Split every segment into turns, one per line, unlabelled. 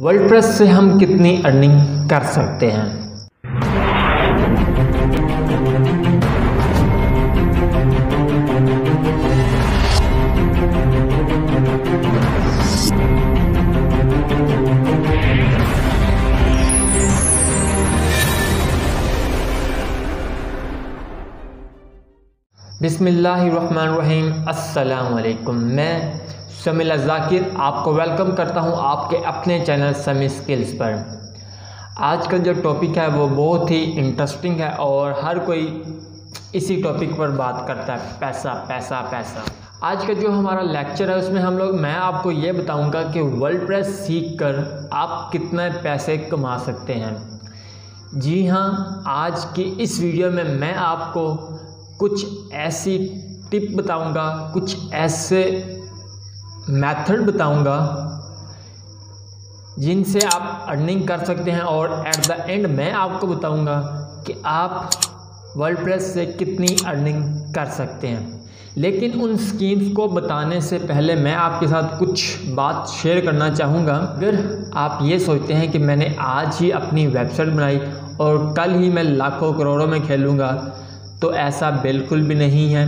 World press से हम कितनी अर्निंग कर सकते हैं? बिसमीम अस्सलाम मैं शमिल ज़ाकिर, आपको वेलकम करता हूँ आपके अपने चैनल समी स्किल्स पर। आज का जो टॉपिक है, वो बहुत ही इंटरेस्टिंग है और हर कोई इसी टॉपिक पर बात करता है। पैसा पैसा पैसा। आज का जो हमारा लेक्चर है, उसमें हम लोग, मैं आपको ये बताऊँगा कि वर्ल्ड प्रेस सीख कर आप कितने पैसे कमा सकते हैं। जी हाँ आज की इस वीडियो में मैं आपको कुछ ऐसी टिप बताऊँगा, कुछ ऐसे मेथड बताऊँगा, जिनसे आप अर्निंग कर सकते हैं और एट द एंड मैं आपको बताऊँगा कि आप वर्ल्ड प्रेस से कितनी अर्निंग कर सकते हैं। लेकिन उन स्कीम्स को बताने से पहले मैं आपके साथ कुछ बात शेयर करना चाहूँगा। अगर आप ये सोचते हैं कि मैंने आज ही अपनी वेबसाइट बनाई और कल ही मैं लाखों करोड़ों में खेलूँगा तो ऐसा बिल्कुल भी नहीं है।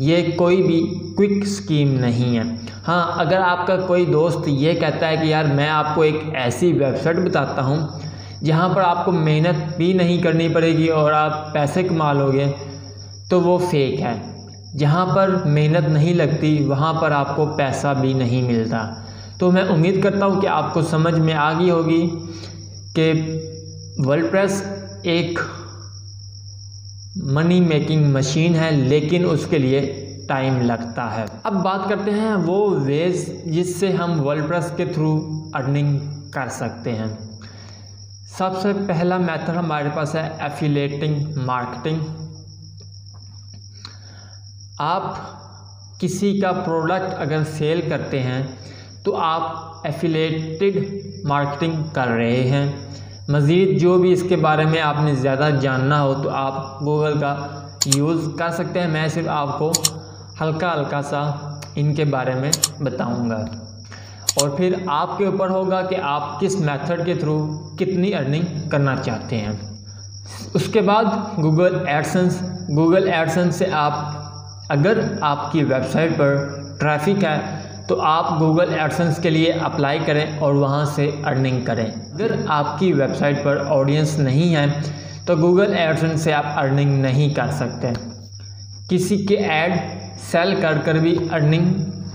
ये कोई भी क्विक स्कीम नहीं है। हाँ अगर आपका कोई दोस्त ये कहता है कि यार मैं आपको एक ऐसी वेबसाइट बताता हूँ, जहाँ पर आपको मेहनत भी नहीं करनी पड़ेगी और आप पैसे कमा लोगे तो वो फेक है। जहाँ पर मेहनत नहीं लगती, वहाँ पर आपको पैसा भी नहीं मिलता। तो मैं उम्मीद करता हूँ कि आपको समझ में आ गई होगी कि वर्ल्ड प्रेस एक मनी मेकिंग मशीन है, लेकिन उसके लिए टाइम लगता है। अब बात करते हैं वो वेज जिससे हम वर्ल्ड प्रेस के थ्रू अर्निंग कर सकते हैं। सबसे पहला मेथड हमारे पास है एफिलेटिंग मार्केटिंग आप किसी का प्रोडक्ट अगर सेल करते हैं तो आप एफिलेटेड मार्केटिंग कर रहे हैं। मज़ीद जो भी इसके बारे में आपने ज़्यादा जानना हो तो आप गूगल का यूज़ कर सकते हैं। मैं सिर्फ़ आपको हल्का हल्का सा इनके बारे में बताऊँगा। और फिर आपके ऊपर होगा कि आप किस मेथड के थ्रू कितनी अर्निंग करना चाहते हैं। उसके बाद गूगल एडसेंस गूगल एडसेंस से आप, अगर आपकी वेबसाइट पर ट्रैफ़िक है तो आप गूगल एडसेंस के लिए अप्लाई करें और वहाँ से अर्निंग करें। अगर आपकी वेबसाइट पर ऑडियंस नहीं है तो गूगल एडसेंस से आप अर्निंग नहीं कर सकते। किसी के ऐड सेल कर कर भी अर्निंग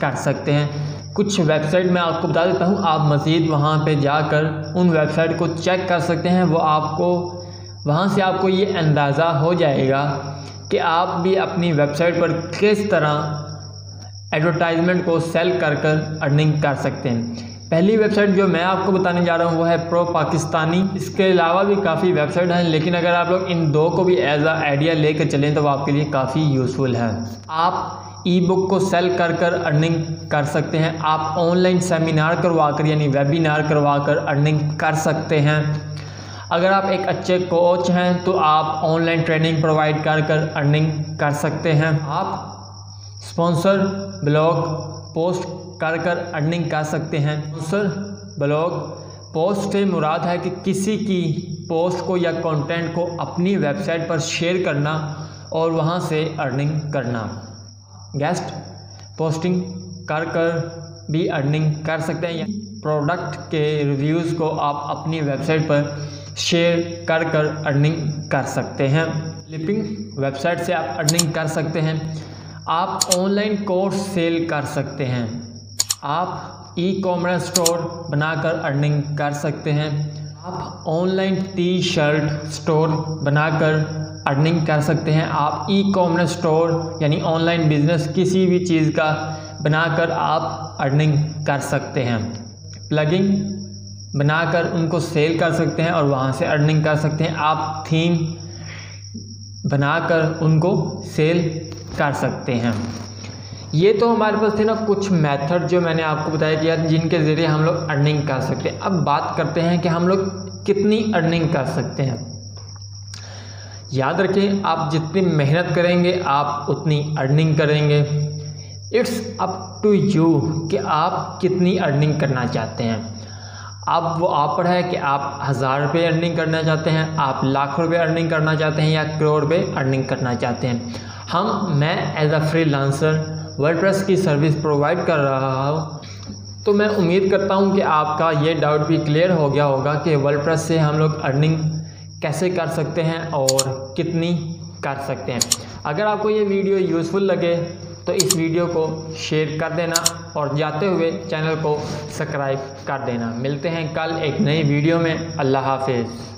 कर सकते हैं। कुछ वेबसाइट मैं आपको बता देता हूँ, आप मज़ीद वहाँ पे जाकर उन वेबसाइट को चेक कर सकते हैं। वो आपको, वहाँ से आपको ये अंदाज़ा हो जाएगा कि आप भी अपनी वेबसाइट पर किस तरह एडवर्टाइजमेंट को सेल कर कर अर्निंग कर सकते हैं। पहली वेबसाइट जो मैं आपको बताने जा रहा हूँ, वो है प्रो पाकिस्तानी इसके अलावा भी काफ़ी वेबसाइट हैं, लेकिन अगर आप लोग इन दो को भी एज आ आइडिया लेकर चलें तो वो आपके लिए काफ़ी यूज़फुल है। आप ई बुक को सेल कर कर अर्निंग कर सकते हैं। आप ऑनलाइन सेमिनार करवा कर, यानी वेबिनार करवा कर अर्निंग कर सकते हैं। अगर आप एक अच्छे कोच हैं तो आप ऑनलाइन ट्रेनिंग प्रोवाइड कर कर अर्निंग कर सकते हैं। आप स्पॉन्सर ब्लॉग पोस्ट कर कर अर्निंग कर सकते हैं। स्पॉन्सर ब्लॉग, पोस्ट से मुराद है कि किसी की पोस्ट को या कंटेंट को अपनी वेबसाइट पर शेयर करना और वहाँ से अर्निंग करना। गेस्ट पोस्टिंग कर कर भी अर्निंग कर सकते हैं। प्रोडक्ट के रिव्यूज़ को आप अपनी वेबसाइट पर शेयर कर कर अर्निंग कर सकते हैं। फ्लिपिंग वेबसाइट से आप अर्निंग कर सकते हैं। आप ऑनलाइन कोर्स सेल कर सकते हैं। आप ई कॉमर्स स्टोर बनाकर अर्निंग कर सकते हैं। आप ऑनलाइन टी शर्ट स्टोर बनाकर अर्निंग कर सकते हैं। आप ई कॉमर्स स्टोर यानी ऑनलाइन बिज़नेस किसी भी चीज़ का बनाकर आप अर्निंग कर सकते हैं। प्लगिंग बनाकर उनको सेल कर सकते हैं और वहाँ से अर्निंग कर सकते हैं। आप थीम बनाकर उनको सेल कर सकते हैं। ये तो हमारे पास थे ना कुछ मेथड जो मैंने आपको बताया कि जिनके ज़रिए हम लोग अर्निंग कर सकते हैं। अब बात करते हैं कि हम लोग कितनी अर्निंग कर सकते हैं। याद रखें, आप जितनी मेहनत करेंगे, आप उतनी अर्निंग करेंगे। इट्स अप टू यू कि आप कितनी अर्निंग करना चाहते हैं। अब वो आप पर है कि आप हज़ार रुपये अर्निंग करना चाहते हैं, आप लाख रुपये अर्निंग करना चाहते हैं या करोड़ रुपये अर्निंग करना चाहते हैं। हम, मैं as a freelancer word की सर्विस प्रोवाइड कर रहा हूँ। तो मैं उम्मीद करता हूँ कि आपका ये डाउट भी क्लियर हो गया होगा कि वर्ड से हम लोग अर्निंग कैसे कर सकते हैं और कितनी कर सकते हैं। अगर आपको ये वीडियो यूज़फुल लगे तो इस वीडियो को शेयर कर देना और जाते हुए चैनल को सब्सक्राइब कर देना। मिलते हैं कल एक नई वीडियो में। अल्लाह हाफिज़।